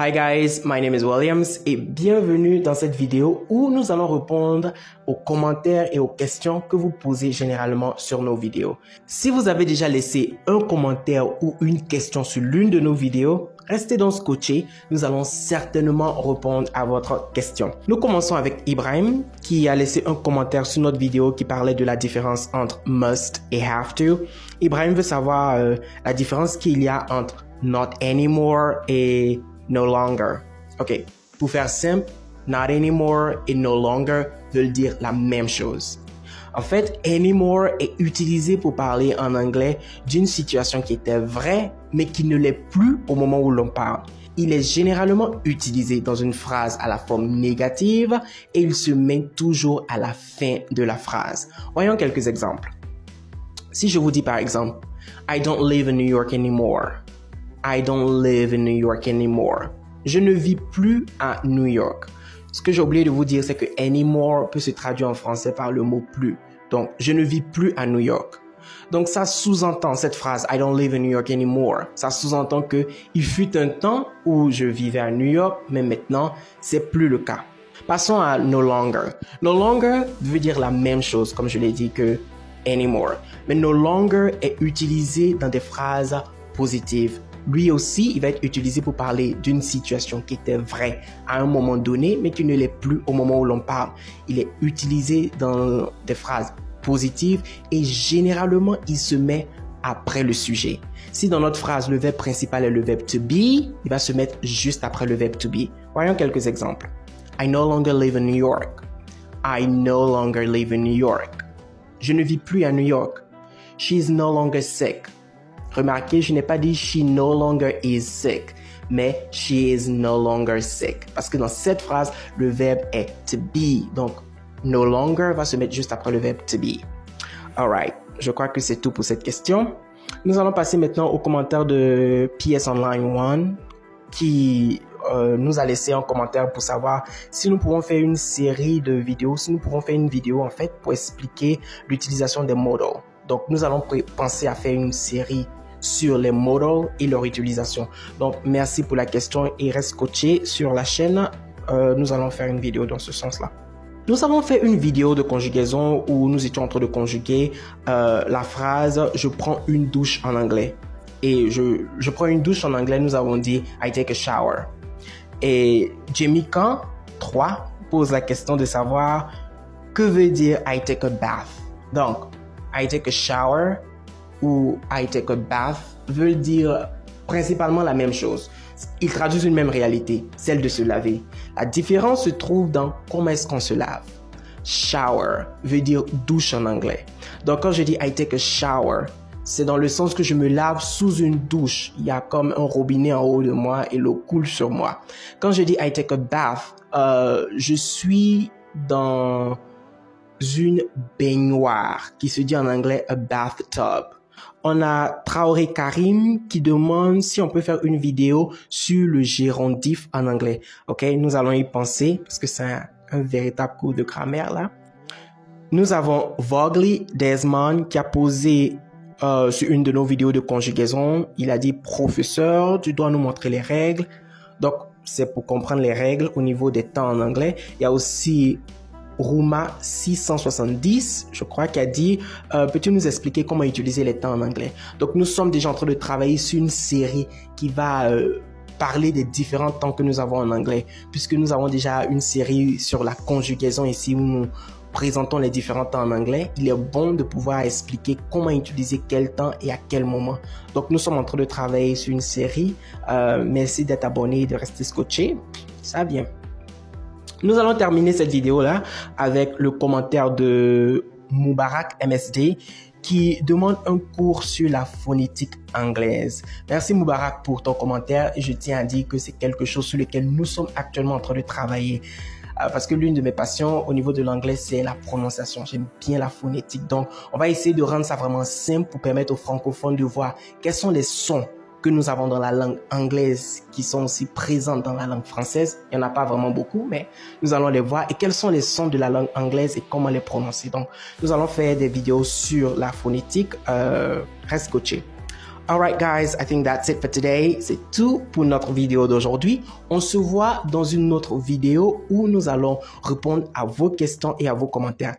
Hi guys, my name is Williams et bienvenue dans cette vidéo où nous allons répondre aux commentaires et aux questions que vous posez généralement sur nos vidéos. Si vous avez déjà laissé un commentaire ou une question sur l'une de nos vidéos, restez donc scotché, nous allons certainement répondre à votre question. Nous commençons avec Ibrahim qui a laissé un commentaire sur notre vidéo qui parlait de la différence entre must et have to. Ibrahim veut savoir euh, la différence qu'il y a entre not anymore et no longer. Ok, pour faire simple, not anymore et no longer veulent dire la même chose. En fait, anymore est utilisé pour parler en anglais d'une situation qui était vraie, mais qui ne l'est plus au moment où l'on parle. Il est généralement utilisé dans une phrase à la forme négative et il se met toujours à la fin de la phrase. Voyons quelques exemples. Si je vous dis par exemple, I don't live in New York anymore. I don't live in New York anymore. Je ne vis plus à New York. Ce que j'ai oublié de vous dire, c'est que anymore peut se traduire en français par le mot plus. Donc, je ne vis plus à New York. Donc, ça sous-entend cette phrase I don't live in New York anymore. Ça sous-entend que il fut un temps où je vivais à New York, mais maintenant, c'est plus le cas. Passons à no longer. No longer veut dire la même chose, comme je l'ai dit, que anymore. Mais no longer est utilisé dans des phrases positives lui aussi, il va être utilisé pour parler d'une situation qui était vraie à un moment donné, mais qui ne l'est plus au moment où l'on parle. Il est utilisé dans des phrases positives et généralement, il se met après le sujet. Si dans notre phrase, le verbe principal est le verbe to be, il va se mettre juste après le verbe to be. Voyons quelques exemples. I no longer live in New York. I no longer live in New York. Je ne vis plus à New York. She is no longer sick. Remarquez, je n'ai pas dit she no longer is sick, mais she is no longer sick. Parce que dans cette phrase, le verbe est to be. Donc, no longer va se mettre juste après le verbe to be. Alright, je crois que c'est tout pour cette question. Nous allons passer maintenant au commentaire de PS Online 1 qui euh, nous a laissé un commentaire pour savoir si nous pouvons faire une série de vidéos, si nous pouvons faire une vidéo en fait pour expliquer l'utilisation des modals. Donc nous allons penser à faire une série sur les modals et leur utilisation. Donc, merci pour la question et reste coaché sur la chaîne. Euh, nous allons faire une vidéo dans ce sens-là. Nous avons fait une vidéo de conjugaison où nous étions en train de conjuguer euh, la phrase je prends une douche en anglais. Et je, je prends une douche en anglais, nous avons dit I take a shower. Et Jamie Kahn 3 pose la question de savoir que veut dire I take a bath. Donc, I take a shower ou I take a bath veulent dire principalement la même chose. Ils traduisent une même réalité, celle de se laver. La différence se trouve dans comment est-ce qu'on se lave. Shower veut dire douche en anglais. Donc quand je dis I take a shower, c'est dans le sens que je me lave sous une douche. Il y a comme un robinet en haut de moi et l'eau coule sur moi. Quand je dis I take a bath, euh, je suis dans une baignoire qui se dit en anglais a bathtub. On a Traoré Karim qui demande si on peut faire une vidéo sur le gérondif en anglais. Ok, nous allons y penser parce que c'est un, véritable cours de grammaire là. Nous avons Vogly Desmond qui a posé euh, sur une de nos vidéos de conjugaison. Il a dit professeur, tu dois nous montrer les règles. Donc c'est pour comprendre les règles au niveau des temps en anglais. Il y a aussi Rouma 670, je crois, qui a dit euh, Peux-tu nous expliquer comment utiliser les temps en anglais? Donc nous sommes déjà en train de travailler sur une série qui va euh, parler des différents temps que nous avons en anglais, puisque nous avons déjà une série sur la conjugaison ici où nous présentons les différents temps en anglais, il est bon de pouvoir expliquer comment utiliser quel temps et à quel moment. Donc nous sommes en train de travailler sur une série. Euh, merci d'être abonné et de rester scotché. Ça vient. Nous allons terminer cette vidéo-là avec le commentaire de Moubarak MSD qui demande un cours sur la phonétique anglaise. Merci Moubarak pour ton commentaire je tiens à dire que c'est quelque chose sur lequel nous sommes actuellement en train de travailler euh, parce que l'une de mes passions au niveau de l'anglais, c'est la prononciation. J'aime bien la phonétique. Donc, on va essayer de rendre ça vraiment simple pour permettre aux francophones de voir quels sont les sons que nous avons dans la langue anglaise qui sont aussi présentes dans la langue française. Il n'y en a pas vraiment beaucoup, mais nous allons les voir. Et quels sont les sons de la langue anglaise et comment les prononcer? Donc, nous allons faire des vidéos sur la phonétique. Euh, reste coaché. Alright guys, I think that's it for today. C'est tout pour notre vidéo d'aujourd'hui. On se voit dans une autre vidéo où nous allons répondre à vos questions et à vos commentaires.